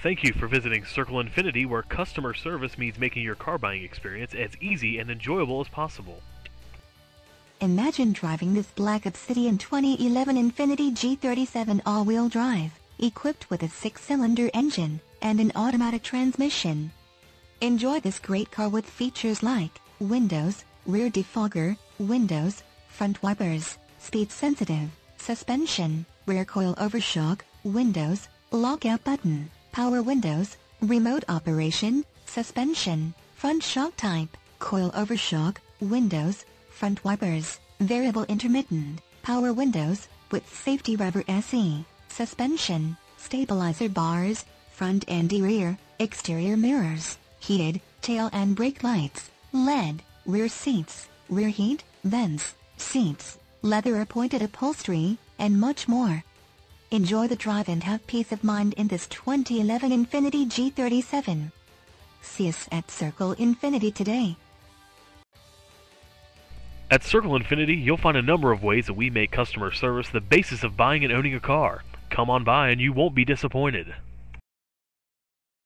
Thank you for visiting Circle Infiniti, where customer service means making your car buying experience as easy and enjoyable as possible. Imagine driving this black Obsidian 2011 Infiniti G37 all-wheel drive, equipped with a six-cylinder engine and an automatic transmission. Enjoy this great car with features like windows, rear defogger, windows, front wipers, speed sensitive, suspension, rear coil overshock, windows, lockout button, power windows, remote operation, suspension, front shock type, coil overshock, windows, front wipers, variable intermittent, power windows, with safety rubber SE, suspension, stabilizer bars, front and rear, exterior mirrors, heated, tail and brake lights, LED, rear seats, rear heat, vents, seats, leather appointed upholstery, and much more. Enjoy the drive and have peace of mind in this 2011 Infiniti G37. See us at Circle Infiniti today. At Circle Infiniti, you'll find a number of ways that we make customer service the basis of buying and owning a car. Come on by and you won't be disappointed.